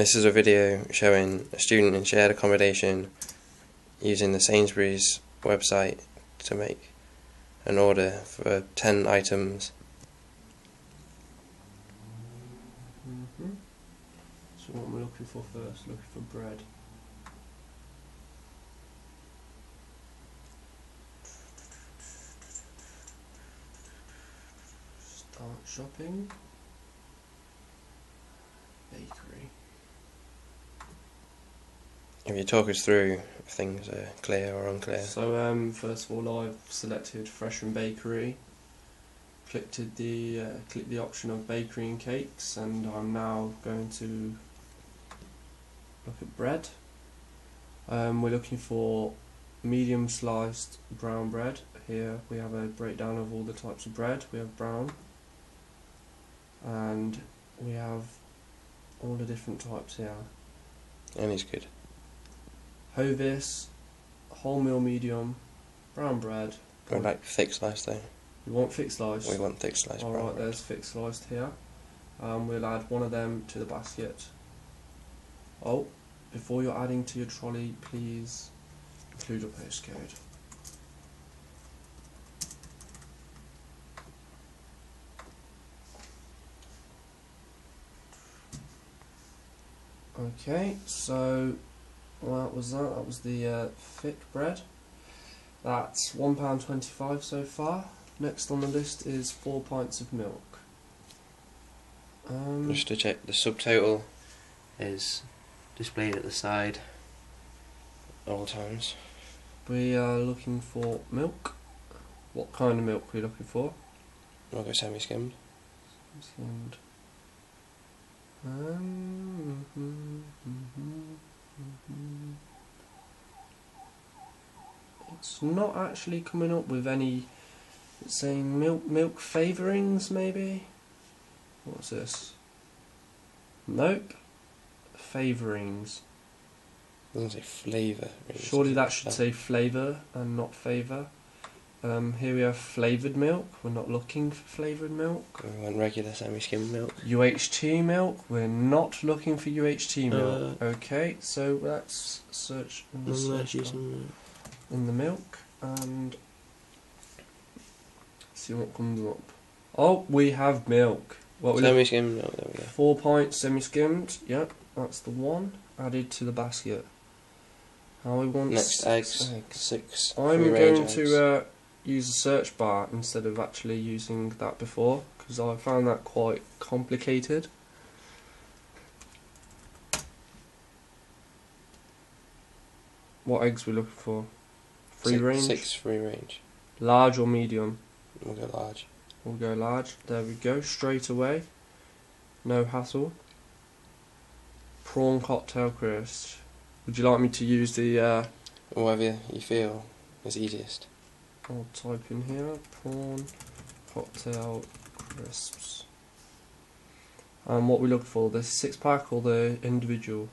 This is a video showing a student in shared accommodation using the Sainsbury's website to make an order for 10 items. hmm So what am I looking for first? Looking for bread. Start shopping. Bakery. If you talk us through if things are clear or unclear. So um, first of all, I've selected Fresh and Bakery. Clicked the uh, clicked the option of bakery and cakes, and I'm now going to look at bread. Um, we're looking for medium sliced brown bread. Here we have a breakdown of all the types of bread. We have brown, and we have all the different types here. And he's good. Hovis, wholemeal medium, brown bread. We like thick slice though. You want thick slice? We want thick slice brown Alright, bread. there's thick sliced here. Um, we'll add one of them to the basket. Oh, before you're adding to your trolley, please include your postcode. Okay, so well, that was that. That was the uh, thick bread. That's one pound twenty-five so far. Next on the list is four pints of milk. Um, Just to check, the subtotal is displayed at the side at all times. we are looking for milk. What kind of milk are we looking for? I'll go semi skimmed. And, um, mhm, mhm, It's not actually coming up with any. It's saying milk milk favourings maybe. What's this? Nope. Favourings. Doesn't say flavour. really. Surely that should say flavour and not favour. Um, here we have flavoured milk. We're not looking for flavoured milk. We want regular semi skimmed milk. UHT milk. We're not looking for UHT milk. Uh, okay, so let's search in the, search bar in the milk and see what comes up. Oh, we have milk. What we Semi skimmed milk, there we go. Four pints semi skimmed. Yep, that's the one added to the basket. Now we want Next, six eggs. eggs. Six. I'm going eggs. to uh, use a search bar instead of actually using that before because I found that quite complicated. What eggs we looking for? Free six, range, Six free range. large or medium? We'll go large. We'll go large. There we go. Straight away. No hassle. Prawn cocktail crisp. Would you like me to use the? Uh, Whatever you feel is easiest. I'll type in here prawn cocktail crisps. And what we look for, the six pack or the individual?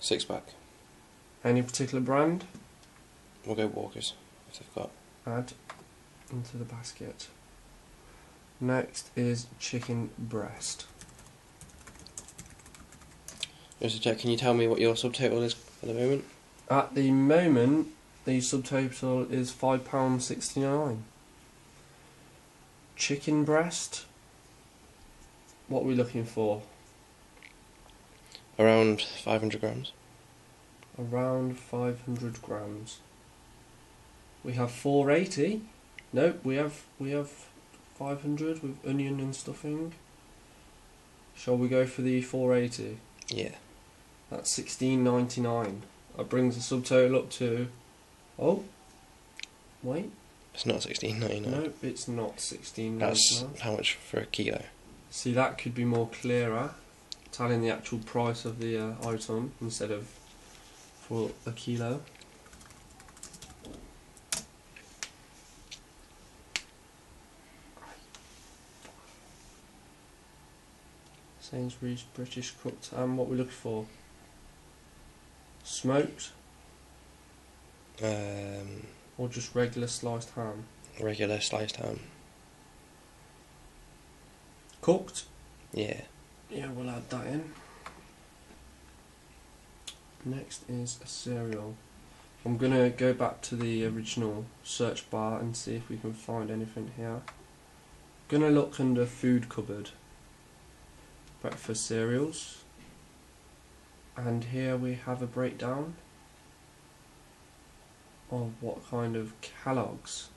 Six pack. Any particular brand? We'll go Walkers if they've got. Add into the basket. Next is chicken breast. To check, can you tell me what your subtotal is at the moment? At the moment, the subtotal is five pound sixty nine. Chicken breast. What are we looking for? Around 500 grams. Around 500 grams. We have 480. Nope, we have we have 500 with onion and stuffing. Shall we go for the 480? Yeah. That's 16.99. That brings the subtotal up to. Oh, wait. It's not 16.99. Nope, it's not 16.99. That's how much for a kilo. See, that could be more clearer, telling the actual price of the uh, item instead of for a kilo. Sainsbury's British cooked ham. What we're looking for? Smoked Um, or just regular sliced ham? regular sliced ham. Cooked. Yeah. yeah, we'll add that in. Next is a cereal. I'm gonna go back to the original search bar and see if we can find anything here. Gonna look under food cupboard. Breakfast cereals. And here we have a breakdown of what kind of Kellogg's